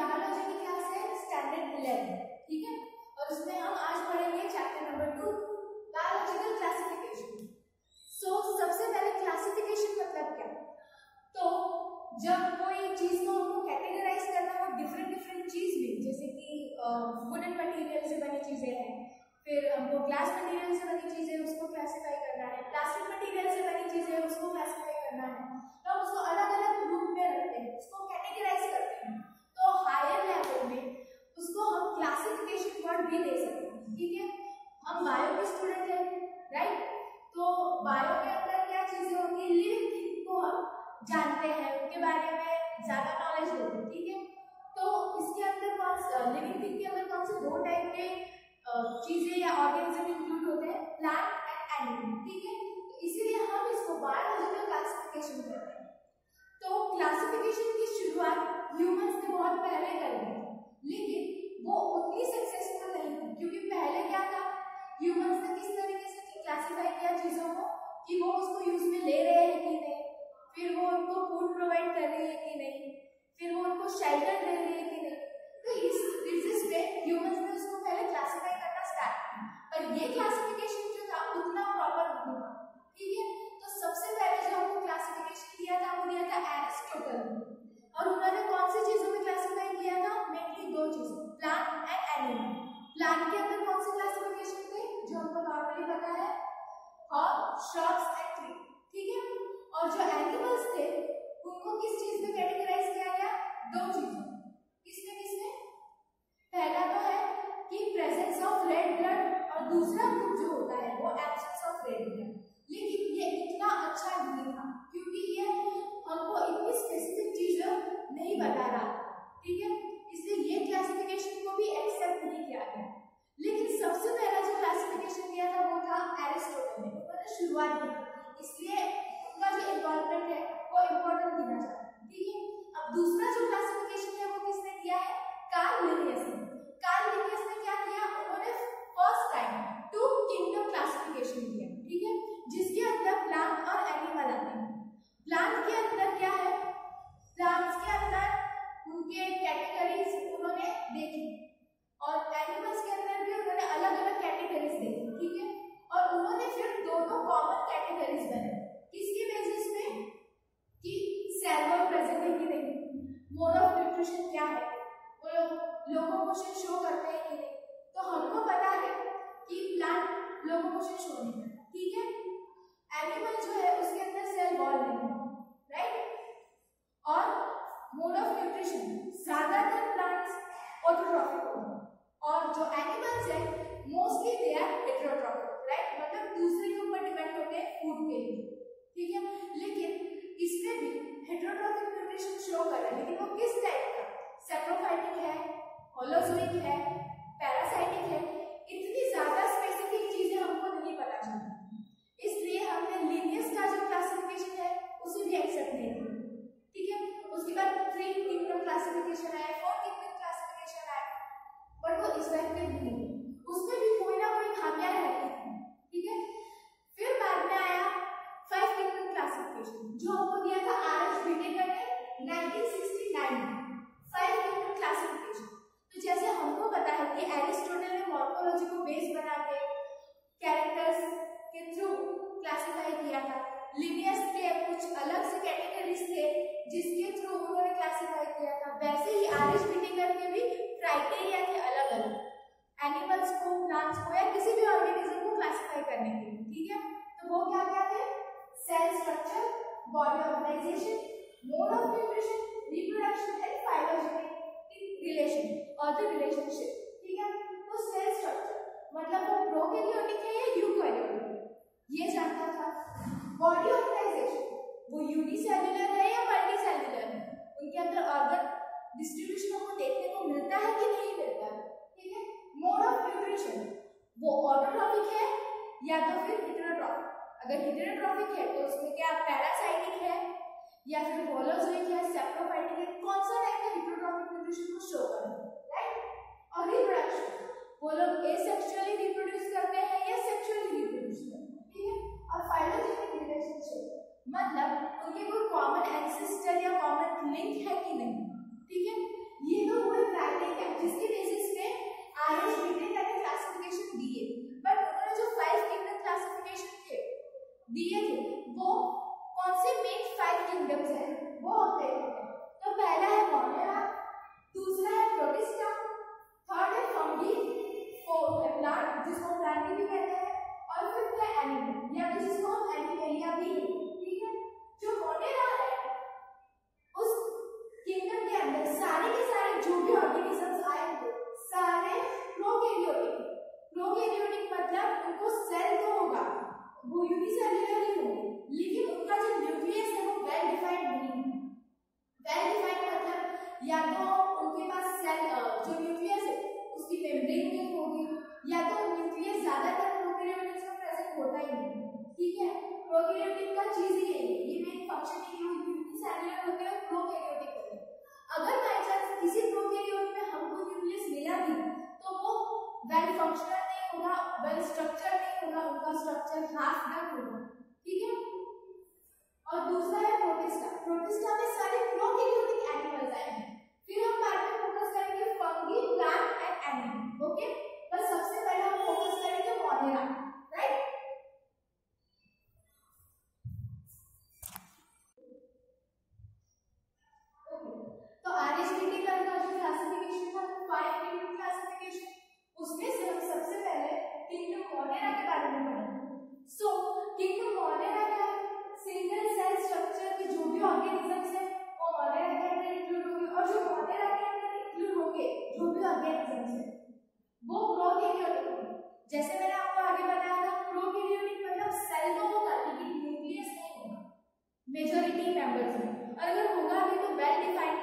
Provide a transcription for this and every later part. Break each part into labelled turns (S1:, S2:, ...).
S1: Biology की class है standard eleven ठीक है? और उसमें हम आज पढ़ेंगे chapter number two biological classification so सबसे पहले क्लासिफिकेशन मतलब क्या? तो जब कोई चीज़ को हमको कैटेगराइज करना हो डिफरेंट डिफरेंट चीज़ में, जैसे कि वुडन मटेरियल से बनी चीज़ें हैं, फिर हमको ग्लास मटेरियल से बनी चीज़ें उसको क्लासिफाई करना है प्लास्टिक मटेरियल से बनी चीज़ें उसको क्लासिफाई करना है तो हम उसको अलग अलग ग्रुप में रखते हैं उसको कैटेगराइज करते हैं तो हायर लेवल में उसको हम भी दे सकते हैं, ठीक है? हम बायो के स्टूडेंट हैं राइट तो बायो के अंदर क्या चीज़ें होती है? लिविंग थिंग को हम जानते हैं, उनके बारे में ज़्यादा नॉलेज होती है, ठीक है? तो इसके अंदर कौन लिविंग थिंग के अंदर कौन से दो टाइप के चीज़ें या ऑर्गेनिज्म इंक्लूड होते हैं? प्लांट एंड एनिमल ठीक है? तो इसीलिए हम इसको बायोलॉजिकल क्लासिफिकेशन करते हैं। तो क्लासिफिकेशन की शुरुआत ह्यूमंस ने बहुत पहले कर दी लेकिन वो उतनी सक्सेसफुल नहीं थी क्योंकि पहले क्या था? ह्यूमंस ने किस तरीके से क्लासिफाई किया चीज़ों को कि वो उसको यूज़ में ले रहे हैं कि नहीं? फिर वो उनको फ़ूड प्रोवाइड कर रही है कि नहीं? फिर वो उनको शेल्टर दे रही है कि नहीं? तो इस बेसिस पे ह्यूमंस ने उसको पहले क्लासिफाई करना स्टार्ट पर ये क्लासिफिकेशन जो था, उतना प्रॉपर नहीं था ठीक है? तो सबसे पहले जो हमको क्लासिफिकेशन दिया था, वो दिया था एरिस्टोटल और उन्होंने कौन सी चीज़ों में क्लासिफाई किया था? मेनली दो चीज़ें प्लांट एंड एनिमल प्लांट के अंदर कौन से क्लासिफिकेशन थे? जो हमको नॉर्मली पता है? और श्रब्स एंड ट्री ठीक है? और जो एनिमल्स थे, उनको किस चीज़ में कैटेगराइज किया गया? दो चीज़ों. किसमें किसमें? पहला तो है कि प्रेजेंस ऑफ़ रेड ब्लड और दूसरा ग्रुप जो होता है, वो एब्सेंस ऑफ़ रेड ब्लड लेकिन ये इतना अच्छा नहीं था। नहीं बता रहा। ठीक है? इसलिए ये क्लासिफिकेशन को भी एक्सेप्ट नहीं किया गया। लेकिन सबसे पहला जो क्लासिफिकेशन दिया था वो था एरिस्टोटल ने उन्होंने शुरुआत की इसलिए उनका जो इन्वॉल्वमेंट है, वो इम्पोर्टेंट देना चाहते हैं। ठीक है? अब दूसरा जो क्लासिफिकेशन है वो किसने किया है? कार्ल लिनियस ने। कार्ल लिनियस ने क्या किया? उन्होंने first time two kingdom classification किया। ठीक है? जिसके अंदर प्लांट और एनिमल आते हैं। प्लांट के अंदर क्या है? प्लांट्स के अंदर उनके कैटेगरीज उन्होंने देखी। और एनिमल्स के अंदर भी उन्होंने अलग अलग कैटेगरीज देखी, ठीक है? और उन्होंने फिर दोनों कॉमन कैटेगरीज बनाए। किसकी बेसिस पे? कि सेल प्रेजेंट है कि नहीं मोड ऑफ़ न्यूट्रिशन क्या है? वो लोग लोकोमोशन शो करते हैं कि नहीं। तो हमको पता है कि प्लांट लोकोमोशन शो नहीं करता, ठीक है? एनिमल जो है, उसके अंदर सेल वॉल नहीं राइट और मोड ऑफ़ न्यूट्रिशन ज़्यादातर प्लांट्स ऑटोट्रॉफिक होते हैं और जो एनिमल्स है mostly they are heterotrophic right मतलब दूसरे के ऊपर डिपेंड होते हैं फ़ूड के लिए, ठीक है? लेकिन इसमें भी हेटरोट्रॉफिक न्यूट्रिशन शो कर रहा है, लेकिन वो किस टाइप का सेप्रोफाइटिक है होलोजोइक है पैरासाइटिक है इतनी ज़्यादा स्पेसिफिक चीज़ें हमको नहीं पता चलती इसलिए हमने लीनियस का जो क्लासिफिकेशन है उसे भी एक्सेप्ट नहीं किया ठीक है उसके बाद थ्री किंगडम क्लासिफिकेशन आया फोर किंगडम क्लासिफिकेशन आया बट वो इफ़ेक्टिव नहीं उसमें भी कोई ना कोई खामियाँ रहती थी ठीक है फिर बाद में आया फाइव किंगडम क्लासिफिकेशन जो हमको दिया था आर एच विटेकर ने 1969 में फाइव किंगडम क्लासिफिकेशन तो जैसे हमको पता है कि एरिस्टोटल ने मॉर्फोलॉजी को बेस बना के कैरेक्टर्स के थ्रू क्लासिफाई किया था लिनियस के कुछ अलग से कैटेगरीज थे जिसके थ्रू उन्होंने क्लासिफाई किया था वैसे ही आर एच विटेकर के भी क्राइटेरिया थे अलग अलग एनिमल्स को प्लांट्स को या किसी भी ऑर्गेनिज्म को क्लासिफाई करने के लिए, ठीक है? तो वो क्या क्या थे cell structure body organisation mode of nutrition reproduction and phylogenetic relation और द रिलेशनशिप ठीक है? तो सेल स्ट्रक्चर मतलब वो प्रोकैरियोटिक है या यूकैरियोटिक ये जानता था। बॉडी ऑर्गेनाइजेशन वो यूनिसेल्युलर है या मल्टीसेल्युलर है? उनके अंदर ऑर्गन डिस्ट्रीब्यूशन हमको देखने को मिलता है कि नहीं मिलता है, ठीक है? मोड ऑफ़ न्यूट्रिशन वो ऑटोट्रॉफिक है या तो फिर हिटेरोट्रॉफिक अगर हिटेरोट्रॉफिक है तो उसमें क्या पैरासाइटिक है? या फिर होलोजोइक है सेप्रोफाइटिक है? कौन सा टाइप का हिटेरोट्रॉफिक न्यूट्रिशन को शो कर रहा है? राइट और रिप्रोडक्शन वो लोग एसेक्सुअली रिप्रोड्यूस करते हैं या सेक्सुअली रिप्रोड्यूस करते हैं? ठीक है? और फाइलोजेनिक रिलेशनशिप मतलब उनके कोई कॉमन एंसेस्टर या कॉमन लिंक है कि नहीं? ठीक है? ये तो हुए क्राइटेरिया जिसके बेसिस पे आईएस ब्रिटेन ने क्लासिफिकेशन दी बट उन्होंने जो फाइव किंगडम क्लासिफिकेशन थे दिए थे, वो कौन से मेन फाइव किंगडम्स हैं? वो हम देखते हैं। तो पहला है मोनेरा दूसरा है प्रोटिस्टा थर्ड है फंगी फोर्थ है प्लांट जिसको प्लांट भी कहते हैं, और फिफ्थ है एनिमल या जिसको हम एनिमेलिया भी ठीक है? जो मोनेरा है, उस किंगडम के अंदर सारे के सारे जो भी ऑर्गेनिजम्स आए थे सारे प्रोकैरियोटिक। प्रोकैरियोटिक मतलब उनको सेल तो होगा, वो यूनिसेल्युलर ही होंगे, लेकिन उनका जो न्यूक्लियस है वो वेल डिफाइंड नहीं है। वेल डिफाइंड मतलब या तो उनके पास सेल जो न्यूक्लियस है, उसकी मेम्ब्रेन नहीं होगी, या तो न्यूक्लियस ज़्यादातर प्रोकैरियोटिक्स में प्रेजेंट होता ही नहीं। ठीक है? प्रोकैरियोटिक का चीज़ ये है, ये मेन फ़ंक्शन है कि वो यूनिसेल्युलर होते हैं प्रोकैरियोटिक हैं अगर बाय चांस किसी प्रोकैरियोट में हमको न्यूक्लियस मिला भी तो वो वेल फंक्शनल नहीं होगा वेल स्ट्रक्चर नहीं होगा, उनका स्ट्रक्चर हाफ़ डन होगा। ठीक है? और दूसरा है प्रोटिस्टा प्रोटिस्टा में सारे प्रोकैरियोटिक एनिमल्स आएँगे फिर हम पार्ट में फोकस करेंगे fungi plant and animal okay बस सबसे पहले हम फोकस करेंगे मोनेरा राइट तो आरएसपीटी का जो क्लासिफिकेशन था फाइव किंगडम क्लासिफिकेशन उसमें से सबसे पहले किंगडम मोनेरा के बारे में पढ़ेंगे सो किंगडम मोनेरा क्या है सिंगल सेल स्ट्रक्चर के जो भी ऑर्गेनिजम्स हैं, वो मोनेरा के अंदर इंक्लूड होंगे और जो मोनेरा के अंदर इंक्लूड होंगे, जो भी ऑर्गेनिजम्स हैं, वो प्रोकैरियोटिक होंगे। जैसे मैंने आपको आगे बताया था प्रोकैरियोटिक मतलब सेल तो होगा लेकिन न्यूक्लियस नहीं होगा। मेजॉरिटी मेंबर्स में अगर होगा भी तो वेल डिफाइंड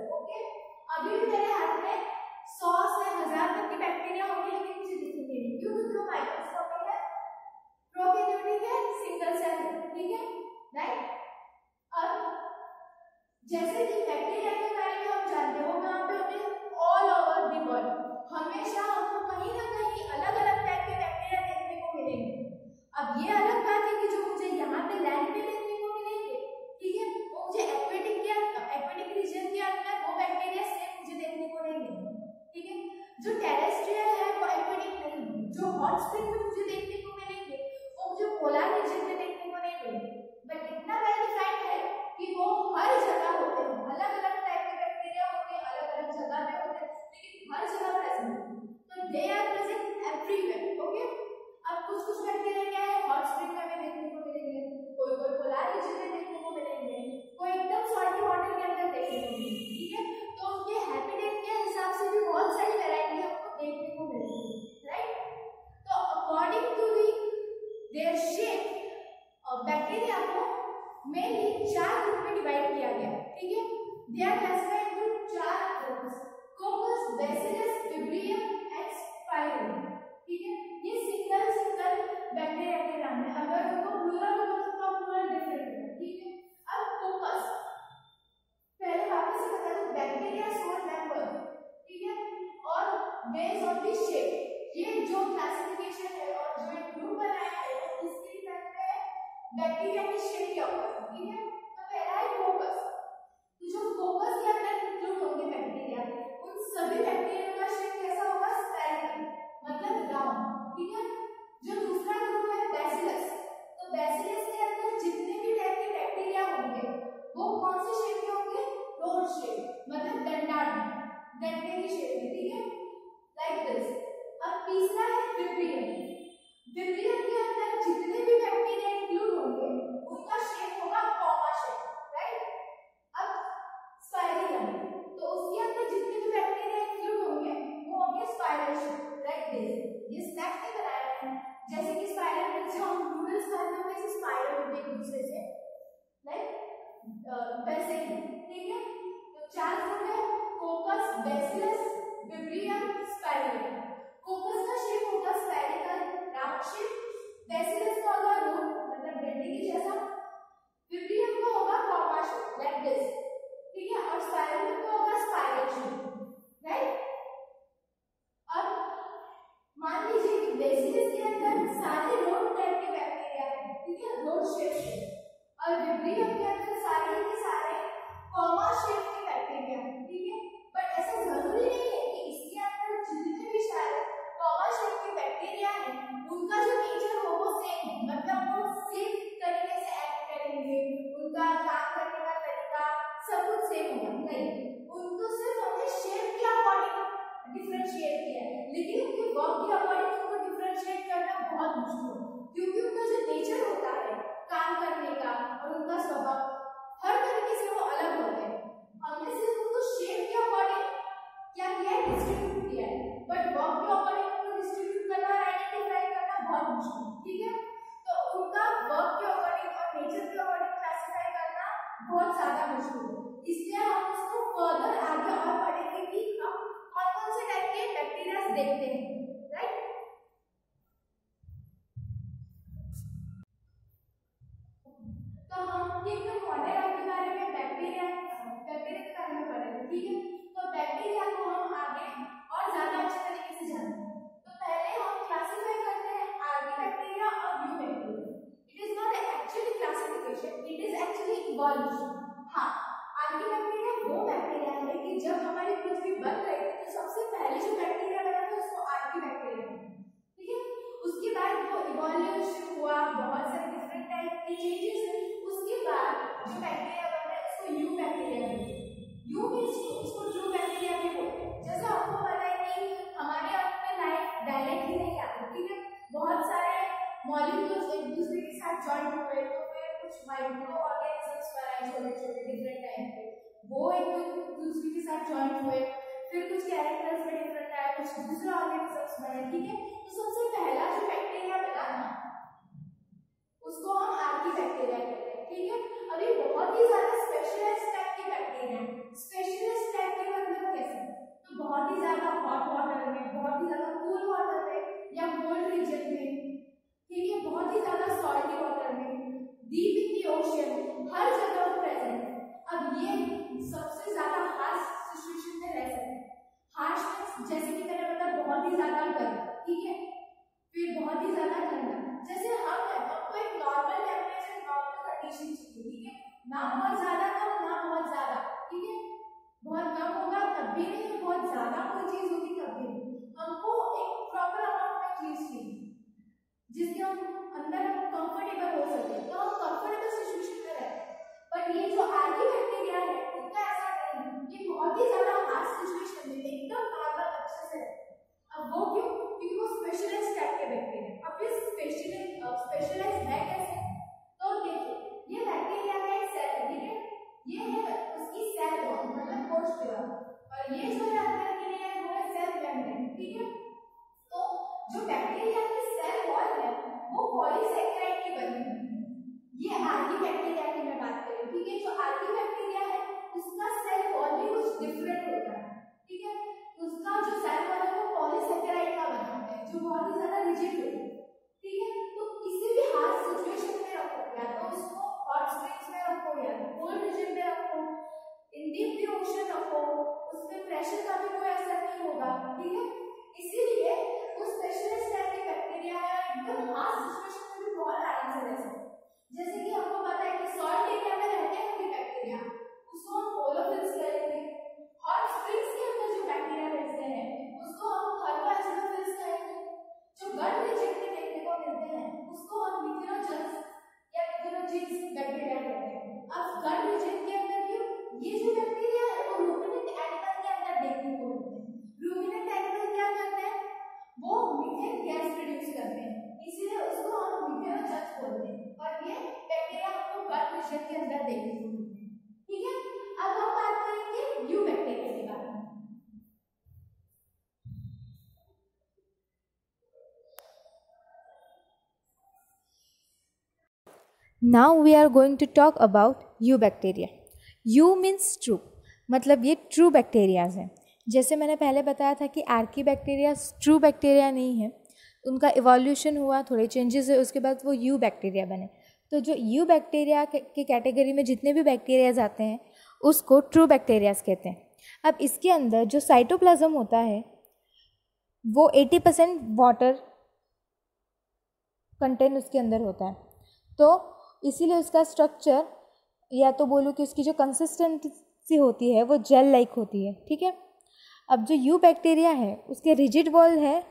S1: Sundays. क्योंकि उनका जो नेचर होता है काम करने का और उनका स्वभाव वन हाँ आर्किबैक्टीरिया वो बैक्टीरिया है कि जब हमारी पृथ्वी बन रही थी तो सबसे पहले जो बैक्टीरिया बना था उसको आर्किबैक्टीरिया ठीक है? उसके बाद वो इवोल्यूशन हुआ, बहुत सारे डिफरेंट टाइप के चेंजेस उसके बाद जो बैक्टीरिया बन रहा है, उसको यू बैक्टीरिया बोलते हैं। यू बीच उसको ट्रू बैक्टीरिया भी बोलते जैसे आपको पता है कि हमारे अपने लाइफ डायलेक्ट ही नहीं आते, ठीक है? बहुत सारे मॉलिक्यूल्स एक दूसरे के साथ जॉइंट हुए तो फिर कुछ माइक्रो और स्पाइरल्स होने चाहिए डिफरेंट टाइप के वो एक तो दूसरे के साथ ज्वाइन हुए, फिर कुछ कैरेक्टर्स में डिफरेंट आया कुछ दूसरा ऑर्गेनिजम्स बने, ठीक है? तो सबसे पहला जो बैक्टीरिया बना ना, उसको हम आर्की बैक्टीरिया कहते हैं, ठीक है? अभी बहुत ही ज़्यादा स्पेशलाइज टाइप के बैक्टीरिया स्पेशलाइज टाइप के मतलब now we are going to talk about eubacteria eu
S2: means true मतलब ये ट्रू बैक्टीरियाज हैं। जैसे मैंने पहले बताया था कि आर्की बैक्टीरिया ट्रू बैक्टीरिया नहीं है। उनका इवोल्यूशन हुआ, थोड़े चेंजेस हुए, उसके बाद वो यू बैक्टीरिया बने। तो जो यू बैक्टीरिया के कैटेगरी में जितने भी बैक्टीरियाज आते हैं, उसको ट्रू बैक्टीरियाज कहते हैं। अब इसके अंदर जो साइटोप्लाज्म होता है, वो 80 परसेंट वाटर कंटेंट उसके अंदर होता है। तो इसीलिए उसका स्ट्रक्चर या तो बोलूँ कि उसकी जो कंसिस्टेंसी होती है, वो जेल लाइक होती है, ठीक है? अब जो यू बैक्टीरिया है, उसके रिजिड वॉल है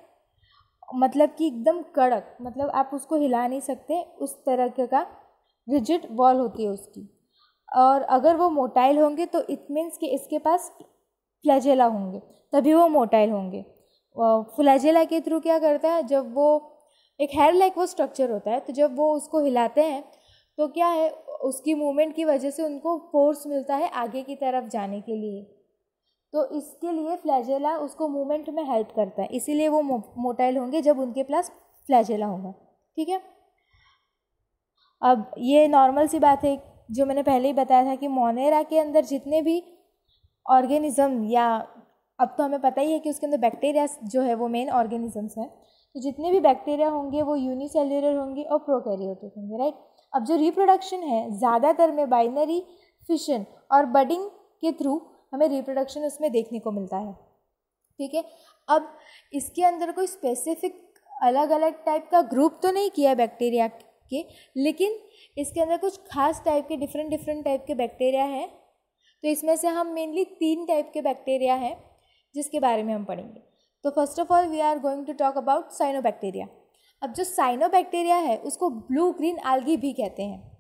S2: मतलब कि एकदम कड़क मतलब आप उसको हिला नहीं सकते, उस तरह का रिजिड वॉल होती है उसकी। और अगर वो मोटाइल होंगे तो इट मीन्स कि इसके पास फ्लैजेला होंगे, तभी वो मोटाइल होंगे। फ्लैजेला के थ्रू क्या करता है, जब वो एक हेयर लाइक वो स्ट्रक्चर होता है तो जब वो उसको हिलाते हैं तो क्या है, उसकी मूवमेंट की वजह से उनको फोर्स मिलता है आगे की तरफ़ जाने के लिए। तो इसके लिए फ्लैजेला उसको मूवमेंट में हेल्प करता है। इसीलिए वो मोटाइल होंगे जब उनके पास फ्लैजेला होगा। ठीक है? अब ये नॉर्मल सी बात है, जो मैंने पहले ही बताया था कि मोनेरा के अंदर जितने भी ऑर्गेनिज़म या, अब तो हमें पता ही है कि उसके अंदर बैक्टीरिया जो है वो मेन ऑर्गेनिजम्स हैं। तो जितने भी बैक्टीरिया होंगे वो यूनिसेल्युलर होंगे और प्रोकैरियोटिक होंगे राइट अब जो रिप्रोडक्शन है, ज़्यादातर में बाइनरी फिशन और बडिंग के थ्रू हमें रिप्रोडक्शन उसमें देखने को मिलता है। ठीक है? अब इसके अंदर कोई स्पेसिफिक अलग अलग टाइप का ग्रुप तो नहीं किया बैक्टीरिया के, लेकिन इसके अंदर कुछ खास टाइप के डिफरेंट डिफरेंट टाइप के बैक्टीरिया हैं। तो इसमें से हम मेनली तीन टाइप के बैक्टीरिया हैं, जिसके बारे में हम पढ़ेंगे। तो first of all we are going to talk about cyanobacteria अब जो साइनोबैक्टीरिया है, उसको ब्लू ग्रीन आलगी भी कहते हैं।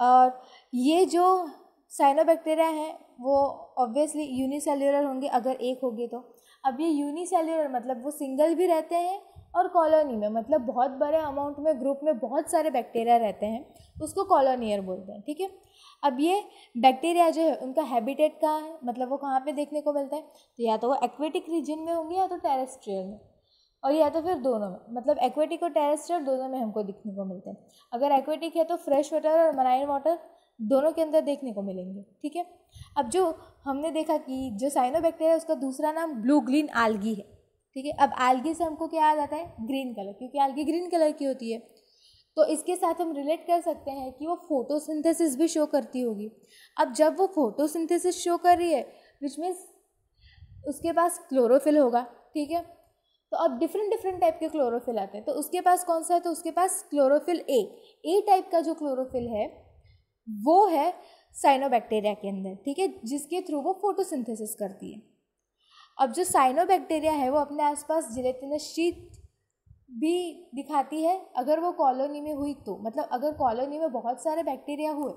S2: और ये जो साइनोबैक्टीरिया है, वो ऑब्वियसली यूनिसेल्युलर होंगे, अगर एक होगी तो। अब ये यूनिसेल्युलर मतलब वो सिंगल भी रहते हैं और कॉलोनी में मतलब बहुत बड़े अमाउंट में ग्रुप में बहुत सारे बैक्टीरिया रहते हैं, उसको कॉलोनियर बोलते हैं, ठीक है? अब ये बैक्टीरिया जो है, उनका हैबिटेट कहाँ है? मतलब वो कहाँ पे देखने को मिलता है? तो या तो वो एक्वेटिक रीजन में होंगे या तो टेरेस्ट्रियल में। और या तो फिर दोनों में मतलब एक्वेटिक और टेरेस्ट्रियल दोनों में हमको दिखने को मिलते हैं। अगर एक्वेटिक है तो फ्रेश वाटर और मराइन वाटर दोनों के अंदर देखने को मिलेंगे, ठीक है? अब जो हमने देखा कि जो साइनो बैक्टीरिया है, उसका दूसरा नाम ब्लू ग्रीन आलगी है, ठीक है? अब आलगी से हमको क्या याद आता है? ग्रीन कलर क्योंकि आलगी ग्रीन कलर की होती है। तो इसके साथ हम रिलेट कर सकते हैं कि वो फोटोसिंथेसिस भी शो करती होगी। अब जब वो फोटोसिंथेसिस शो कर रही है विच मीन्स उसके पास क्लोरोफिल होगा, ठीक है? तो अब डिफरेंट डिफरेंट टाइप के क्लोरोफिल आते हैं। तो उसके पास कौन सा है? तो उसके पास क्लोरोफिल ए ए टाइप का जो क्लोरोफिल है, वो है साइनोबैक्टीरिया के अंदर, ठीक है? जिसके थ्रू वो फोटोसिंथेसिस करती है। अब जो साइनोबैक्टीरिया है, वो अपने आसपास जिलेटिनस शीट भी दिखाती है। अगर वो कॉलोनी में हुई तो मतलब अगर कॉलोनी में बहुत सारे बैक्टीरिया हुए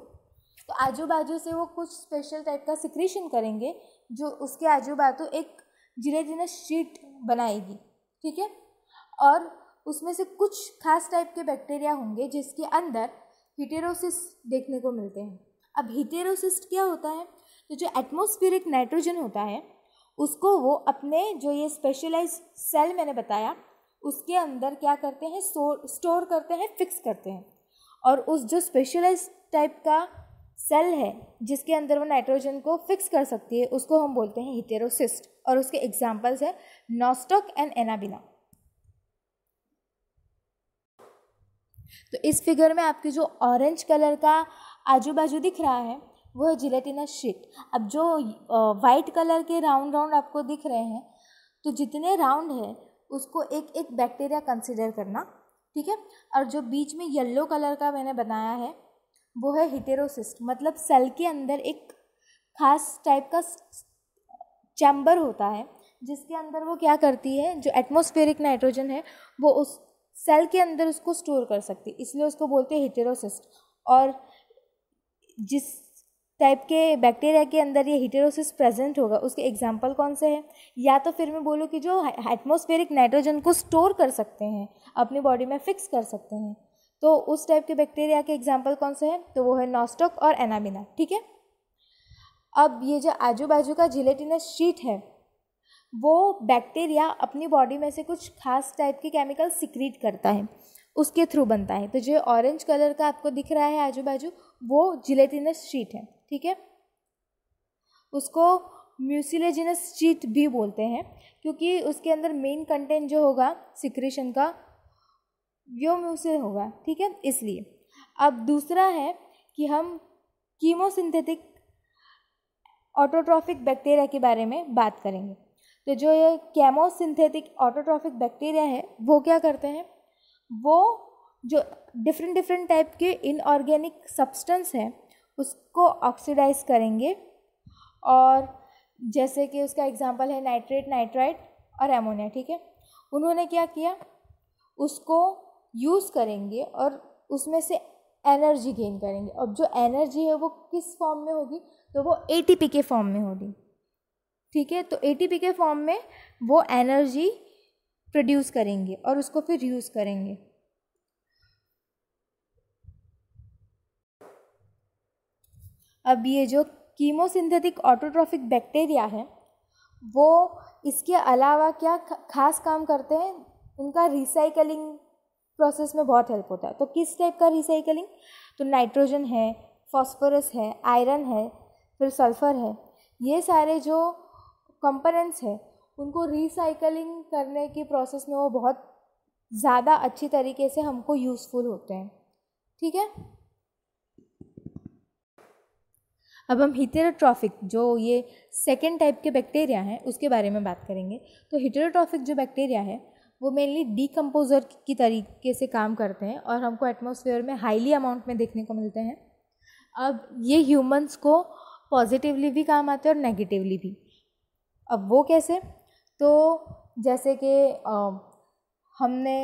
S2: तो आजू बाजू से वो कुछ स्पेशल टाइप का सिक्रेशन करेंगे, जो उसके आजू बाजू एक जिलेटिनस शीट बनाएगी। ठीक है? और उसमें से कुछ खास टाइप के बैक्टीरिया होंगे जिसके अंदर हिटेरोसिस देखने को मिलते हैं। अब हिटेरोसिस क्या होता है? तो जो एटमोस्फियरिक नाइट्रोजन होता है, उसको वो अपने जो ये स्पेशलाइज सेल मैंने बताया, उसके अंदर क्या करते हैं? स्टोर करते हैं फिक्स करते हैं। और उस जो स्पेशलाइज टाइप का सेल है, जिसके अंदर वो नाइट्रोजन को फिक्स कर सकती है, उसको हम बोलते हैं हिटेरोसिस्ट और उसके एग्जाम्पल्स है नॉस्टॉक एंड एनाबिना तो इस फिगर में आपके जो ऑरेंज कलर का आजू बाजू दिख रहा है, वो है जिलेटिना शीट अब जो वाइट कलर के राउंड राउंड आपको दिख रहे हैं तो जितने राउंड है, उसको एक एक बैक्टीरिया कंसिडर करना, ठीक है? और जो बीच में येलो कलर का मैंने बनाया है, वो है हिटेरोसिस्ट मतलब सेल के अंदर एक खास टाइप का चैम्बर होता है, जिसके अंदर वो क्या करती है, जो एटमोस्फेरिक नाइट्रोजन है, वो उस सेल के अंदर उसको स्टोर कर सकती है, इसलिए उसको बोलते हैं हिटेरोसिस्ट और जिस टाइप के बैक्टीरिया के अंदर ये हिटेरोसिस प्रेजेंट होगा, उसके एग्ज़ाम्पल कौन से हैं? या तो फिर मैं बोलूँ कि जो एटमोस्फेरिक नाइट्रोजन को स्टोर कर सकते हैं, अपनी बॉडी में फिक्स कर सकते हैं तो उस टाइप के बैक्टीरिया के एग्ज़ाम्पल कौन से हैं? तो वो है नॉस्टॉक और एनामिना ठीक है? अब ये जो आजू बाजू का जिलेटिनस शीट है, वो बैक्टीरिया अपनी बॉडी में से कुछ खास टाइप के केमिकल सिक्रीट करता है, उसके थ्रू बनता है। तो जो ऑरेंज कलर का आपको दिख रहा है आजू बाजू वो जिलेटिनस शीट है, ठीक है? उसको म्यूसिलेजिनस शीट भी बोलते हैं, क्योंकि उसके अंदर मेन कंटेंट जो होगा सिक्रेशन का वो म्यूसिल होगा, ठीक है? इसलिए। अब दूसरा है कि हम कीमोसिंथेटिक ऑटोट्रॉफिक बैक्टीरिया के बारे में बात करेंगे। तो जो ये कैमोसिंथेटिक ऑटोट्रॉफिक बैक्टीरिया है, वो क्या करते हैं? वो जो डिफरेंट डिफरेंट टाइप के इनऑर्गेनिक सब्सटेंस हैं, उसको ऑक्सीडाइज करेंगे। और जैसे कि उसका एग्जांपल है नाइट्रेट नाइट्राइट और एमोनिया ठीक है? उन्होंने क्या किया? उसको यूज़ करेंगे और उसमें से एनर्जी गेन करेंगे। अब जो एनर्जी है, वो किस फॉर्म में होगी? तो वो एटीपी के फॉर्म में होगी। ठीक है? तो ए के फॉर्म में वो एनर्जी प्रोड्यूस करेंगे और उसको फिर यूज़ करेंगे। अब ये जो कीमोसिंथेटिक ऑटोट्रॉफिक बैक्टीरिया है, वो इसके अलावा क्या खास काम करते हैं? उनका रिसाइकलिंग प्रोसेस में बहुत हेल्प होता है। तो किस टाइप का रिसाइकलिंग तो नाइट्रोजन है फॉस्फोरस है आयरन है फिर सल्फ़र है। ये सारे जो कंपोनेंट्स हैं, उनको रिसाइकलिंग करने की प्रोसेस में वो बहुत ज़्यादा अच्छी तरीके से हमको यूज़फुल होते हैं। ठीक है? अब हम हिटेरोट्रॉफिक जो ये सेकेंड टाइप के बैक्टीरिया हैं, उसके बारे में बात करेंगे। तो हिटेरोट्रॉफिक जो बैक्टीरिया है, वो मेनली डीकम्पोज़र की तरीके से काम करते हैं और हमको एटमॉस्फेयर में हाईली अमाउंट में देखने को मिलते हैं। अब ये ह्यूमंस को पॉजिटिवली भी काम आते हैं और नेगेटिवली भी। अब वो कैसे? तो जैसे कि हमने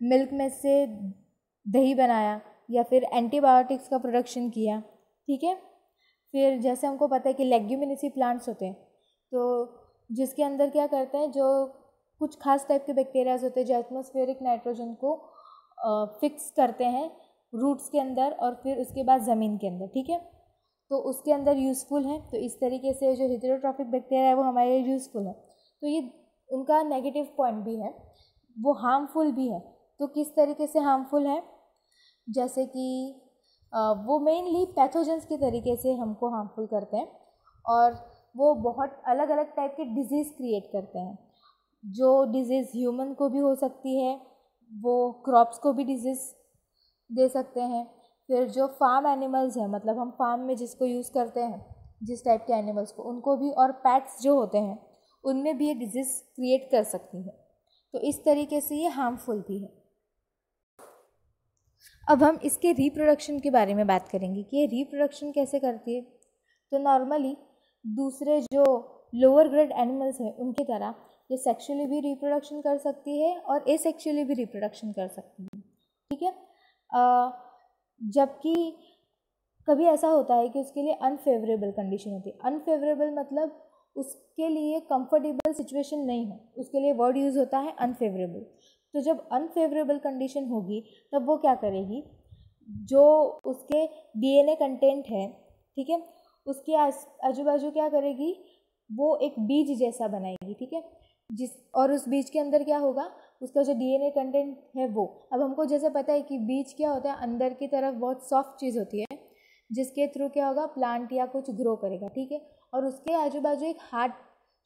S2: मिल्क में से दही बनाया या फिर एंटीबायोटिक्स का प्रोडक्शन किया, ठीक है? फिर जैसे हमको पता है कि लेग्यूमिनेसी प्लांट्स होते हैं तो जिसके अंदर क्या करते हैं, जो कुछ खास टाइप के बैक्टीरियाज होते हैं, जो एटमोस्फेरिक नाइट्रोजन को फिक्स करते हैं रूट्स के अंदर और फिर उसके बाद ज़मीन के अंदर, ठीक है? तो उसके अंदर यूज़फुल हैं। तो इस तरीके से जो हिटेरोट्रॉफिक बैक्टीरिया है, वो हमारे लिए यूज़फुल है। तो ये उनका नेगेटिव पॉइंट भी है। वो हार्मफुल भी है। तो किस तरीके से हार्मफुल है? जैसे कि वो मेनली पैथोजेंस के तरीके से हमको हार्मफुल करते हैं और वो बहुत अलग अलग टाइप के डिज़ीज़ क्रिएट करते हैं। जो डिज़ीज़ ह्यूमन को भी हो सकती है, वो क्रॉप्स को भी डिज़ीज़ दे सकते हैं। फिर जो फार्म एनिमल्स हैं मतलब हम फार्म में जिसको यूज़ करते हैं, जिस टाइप के एनिमल्स को, उनको भी और पैट्स जो होते हैं, उनमें भी ये डिज़ीज़ क्रिएट कर सकती है। तो इस तरीके से ये हार्मफुल भी है। अब हम इसके रिप्रोडक्शन के बारे में बात करेंगे कि ये रिप्रोडक्शन कैसे करती है। तो नॉर्मली दूसरे जो लोअर ग्रेड एनिमल्स हैं, उनकी तरह ये सेक्सुअली भी रिप्रोडक्शन कर सकती है और ए भी रिप्रोडक्शन कर सकती है। ठीक है? जबकि कभी ऐसा होता है कि उसके लिए अनफेवरेबल कंडीशन होती है। अनफेवरेबल मतलब उसके लिए कंफर्टेबल सिचुएशन नहीं है। उसके लिए वर्ड यूज़ होता है अनफेवरेबल तो जब अनफेवरेबल कंडीशन होगी, तब वो क्या करेगी? जो उसके डीएनए कंटेंट है, ठीक है? उसके आजू बाजू क्या करेगी? वो एक बीज जैसा बनाएगी, ठीक है? जिस, और उस बीज के अंदर क्या होगा? उसका जो डीएनए कंटेंट है वो। अब हमको जैसे पता है कि बीज क्या होता है, अंदर की तरफ़ बहुत सॉफ्ट चीज़ होती है, जिसके थ्रू क्या होगा प्लांट या कुछ ग्रो करेगा, ठीक है? और उसके आजू बाजू एक हार्ड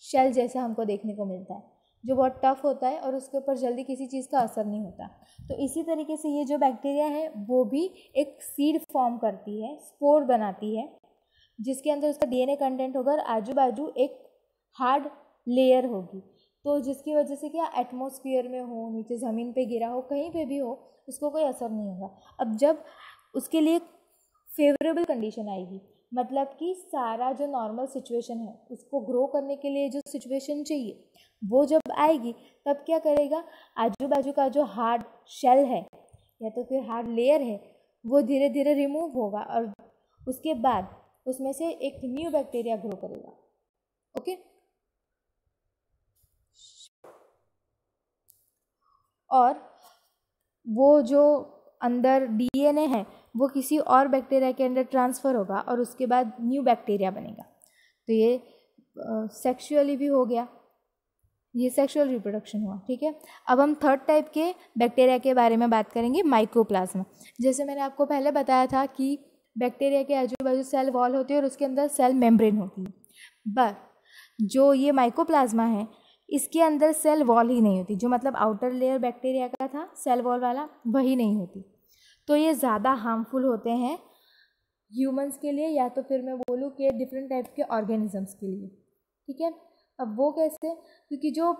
S2: शेल जैसा हमको देखने को मिलता है, जो बहुत टफ होता है और उसके ऊपर जल्दी किसी चीज़ का असर नहीं होता। तो इसी तरीके से ये जो बैक्टीरिया है, वो भी एक सीड फॉर्म करती है स्पोर बनाती है, जिसके अंदर उसका डीएनए कंटेंट होगा और आजू बाजू एक हार्ड लेयर होगी। तो जिसकी वजह से क्या एटमोसफियर में हो, नीचे ज़मीन पे गिरा हो, कहीं पे भी हो, उसको कोई असर नहीं होगा। अब जब उसके लिए फेवरेबल कंडीशन आएगी मतलब कि सारा जो नॉर्मल सिचुएशन है, उसको ग्रो करने के लिए जो सिचुएशन चाहिए, वो जब आएगी, तब क्या करेगा? आजू बाजू का जो हार्ड शेल है, या तो फिर हार्ड लेयर है, वो धीरे धीरे रिमूव होगा और उसके बाद उसमें से एक न्यू बैक्टीरिया ग्रो करेगा। ओके और वो जो अंदर डीएनए है, वो किसी और बैक्टीरिया के अंदर ट्रांसफ़र होगा और उसके बाद न्यू बैक्टीरिया बनेगा। तो ये सेक्सुअली भी हो गया। ये सेक्सुअल रिप्रोडक्शन हुआ, ठीक है? अब हम थर्ड टाइप के बैक्टीरिया के बारे में बात करेंगे माइक्रोप्लाज्मा जैसे मैंने आपको पहले बताया था कि बैक्टीरिया के आजू बाजू सेल वॉल होती है और उसके अंदर सेल मेम्ब्रेन होती है। बट जो ये माइक्रोप्लाज्मा है इसके अंदर सेल वॉल ही नहीं होती, जो मतलब आउटर लेयर बैक्टीरिया का था सेल वॉल वाला, वही नहीं होती। तो ये ज़्यादा हार्मफुल होते हैं ह्यूमंस के लिए, या तो फिर मैं बोलूँ कि डिफरेंट टाइप के ऑर्गेनिजम्स के लिए। ठीक है? अब वो कैसे? क्योंकि जो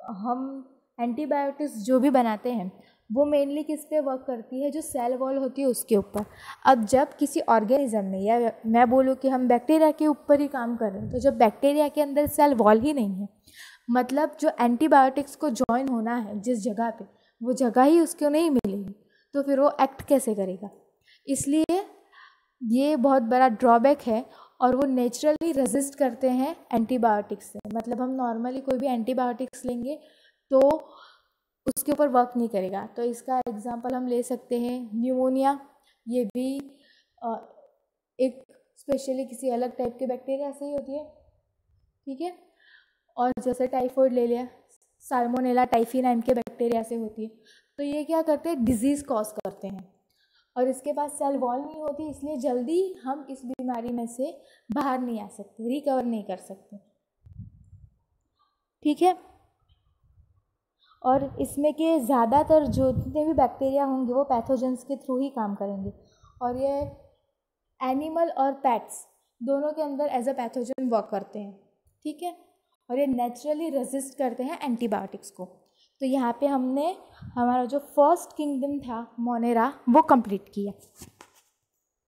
S2: हम एंटीबायोटिक्स जो भी बनाते हैं, वो मेनली किस पे वर्क करती है? जो सेल वॉल होती है उसके ऊपर। अब जब किसी ऑर्गेनिज्म में, या मैं बोलूँ कि हम बैक्टीरिया के ऊपर ही काम कर रहे हैं तो जब बैक्टीरिया के अंदर सेल वॉल ही नहीं है मतलब जो एंटीबायोटिक्स को ज्वाइन होना है जिस जगह पे, वो जगह ही उसको नहीं मिलेगी तो फिर वो एक्ट कैसे करेगा? इसलिए ये बहुत बड़ा ड्रॉबैक है और वो नेचुरली रेजिस्ट करते हैं एंटीबायोटिक्स से। मतलब हम नॉर्मली कोई भी एंटीबायोटिक्स लेंगे तो उसके ऊपर वर्क नहीं करेगा। तो इसका एग्जांपल हम ले सकते हैं न्यूमोनिया ये भी एक स्पेशली किसी अलग टाइप के बैक्टीरिया से ही होती है, ठीक है? और जैसे टाइफॉइड ले लिया साल्मोनेला टाइफी नाम के बैक्टीरिया से होती है। तो ये क्या करते हैं? डिज़ीज़ कॉज करते हैं। और इसके पास सेल वॉल नहीं होती, इसलिए जल्दी हम इस बीमारी में से बाहर नहीं आ सकते रिकवर नहीं कर सकते। ठीक है? और इसमें के ज़्यादातर जो जितने भी बैक्टीरिया होंगे, वो पैथोजेंस के थ्रू ही काम करेंगे। और ये एनिमल और पेट्स दोनों के अंदर एज अ पैथोजन वर्क करते हैं। ठीक है? और ये नेचुरली रेजिस्ट करते हैं एंटीबायोटिक्स को। तो यहाँ पे हमने हमारा जो फ़र्स्ट किंगडम था मोनेरा वो कंप्लीट किया।